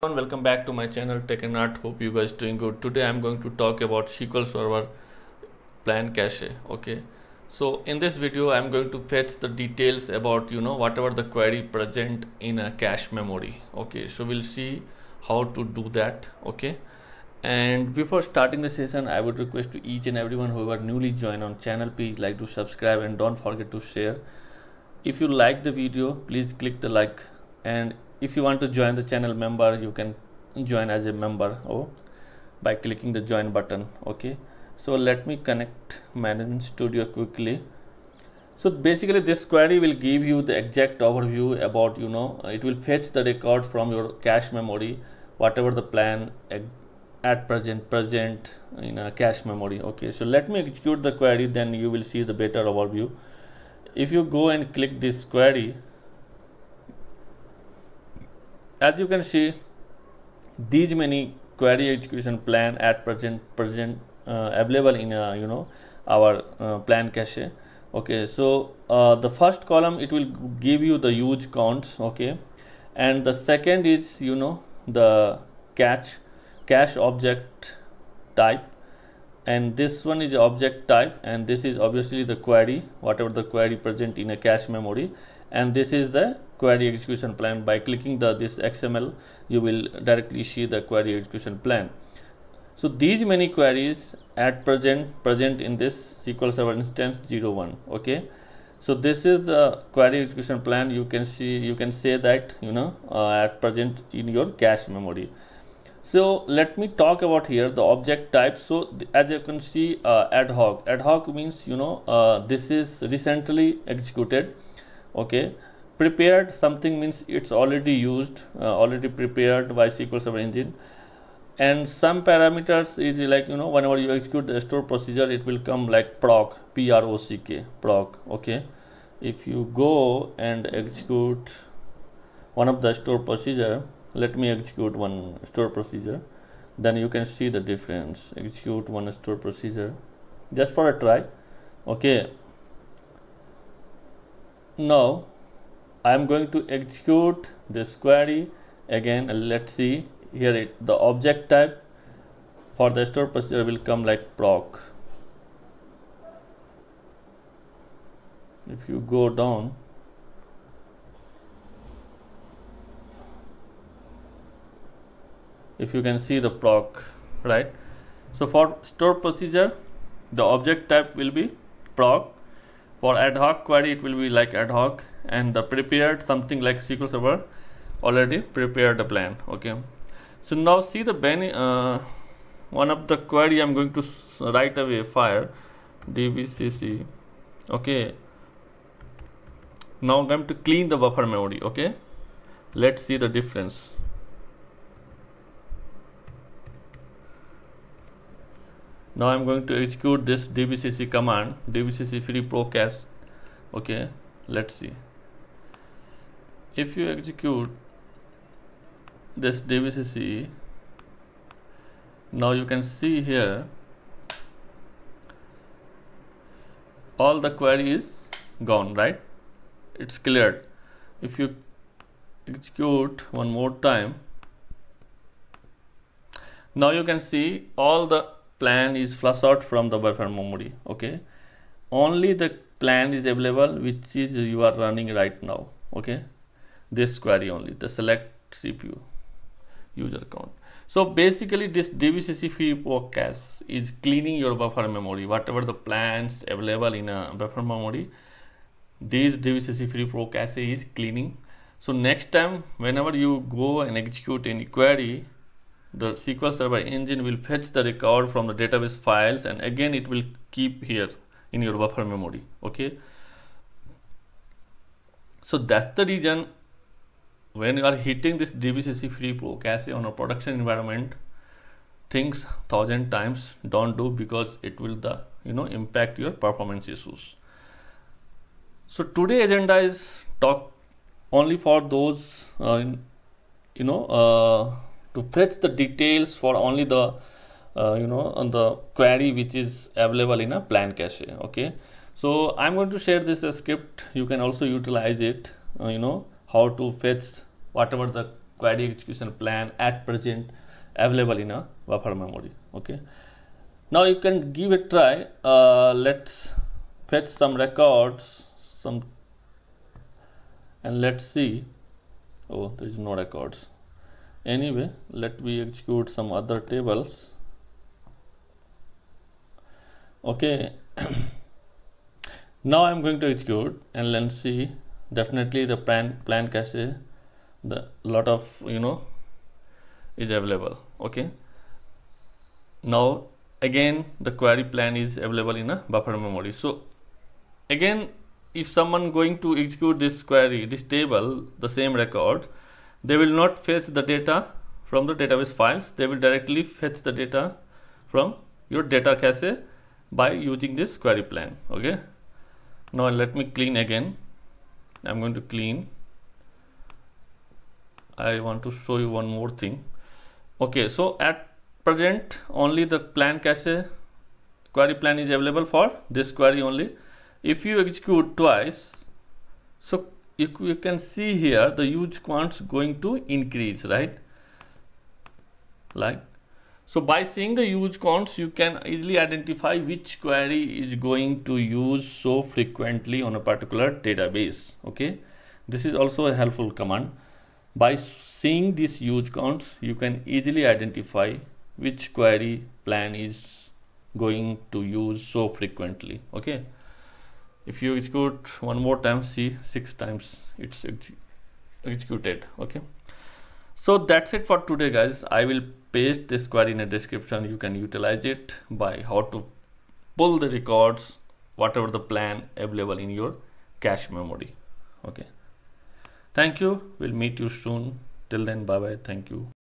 everyone welcome back to my channel tech and art. Hope you guys doing good. Today i'm going to talk about sql server plan cache okay? So in this video i'm going to fetch the details about you know whatever the query present in a cache memory okay? So we'll see how to do that okay? And before starting the session i would request to each and everyone who are newly joined on channel please like to subscribe and don't forget to share. If you like the video please click the like and if you want to join the channel member you can join as a member oh, by clicking the join button okay? So let me connect management studio quickly. So basically this query will give you the exact overview about you know it will fetch the record from your cache memory whatever the plan at present present in a cache memory okay? So let me execute the query then you will see the better overview. If you go and click this query as you can see these many query execution plan at present present uh, available in uh, you know our uh, plan cache. Okay so uh, the first column it will give you the use counts okay? And the second is you know the cache cache object type. And this one is object type and this is obviously the query whatever the query present in a cache memory and this is the query execution plan. By clicking the this xml you will directly see the query execution plan. So these many queries at present present in this sql server instance 01 okay? So this is the query execution plan. You can see you can say that you know uh, at present in your cache memory. So let me talk about here the object type. So as you can see uh, ad hoc. Ad hoc means you know uh, this is recently executed okay. Prepared something means it's already used uh, already prepared by SQL Server Engine. And some parameters is like you know whenever you execute the store procedure it will come like proc p-r-o-c-k proc okay. If you go and execute one of the store procedure let me execute one store procedure then you can see the difference. Execute one store procedure just for a try okay now I am going to execute this query. Again let's see. Here it the object type for the store procedure will come like proc. If you go down if you can see the proc right? So for store procedure the object type will be proc for ad hoc query it will be like ad hoc and the prepared something like SQL Server already prepared the plan okay? So now see the uh, one of the query I'm going to write away fire dbcc okay? Now I'm going to clean the buffer memory okay? Let's see the difference now I'm going to execute this dbcc command dbcc freeproccache okay let's see. If you execute this dbcc now you can see here all the query is gone right? It's cleared. If you execute one more time now you can see all the plan is flush out from the buffer memory okay? Only the plan is available which is you are running right now okay? This query only the select cpu user count so basically this dbcc cache is cleaning your buffer memory whatever the plans available in a buffer memory this dbcc free is cleaning. So next time whenever you go and execute any query the SQL Server engine will fetch the record from the database files and again it will keep here in your buffer memory okay? So that's the reason when you are hitting this dbcc free cache on a production environment things thousand times don't do because it will the you know impact your performance issues. So today agenda is talk only for those uh, you know uh, to fetch the details for only the uh, you know on the query which is available in a plan cache okay? So i'm going to share this uh, script. You can also utilize it uh, you know how to fetch whatever the query execution plan at present available in a buffer memory okay? Now you can give a try. Uh, let's fetch some records some and let's see. Oh there is no records anyway let me execute some other tables. Okay. Now I'm going to execute and let's see. Definitely the plan plan cache the lot of you know is available. Okay. Now again the query plan is available in a buffer memory. So again if someone going to execute this query this table the same record they will not fetch the data from the database files. They will directly fetch the data from your data cache by using this query plan. Okay? Now let me clean again. I'm going to clean. I want to show you one more thing. Okay so at present only the plan cache query plan is available for this query only. If you execute twice so you, you can see here the use counts going to increase right? Like so by seeing the use counts you can easily identify which query is going to use so frequently on a particular database okay? This is also a helpful command. By seeing these use counts you can easily identify which query plan is going to use so frequently okay if you execute one more time see six times it's ex executed okay? So that's it for today guys. I will paste this query in a description. You can utilize it by how to pull the records whatever the plan available in your cache memory okay? Thank you. We'll meet you soon. Till then bye bye thank you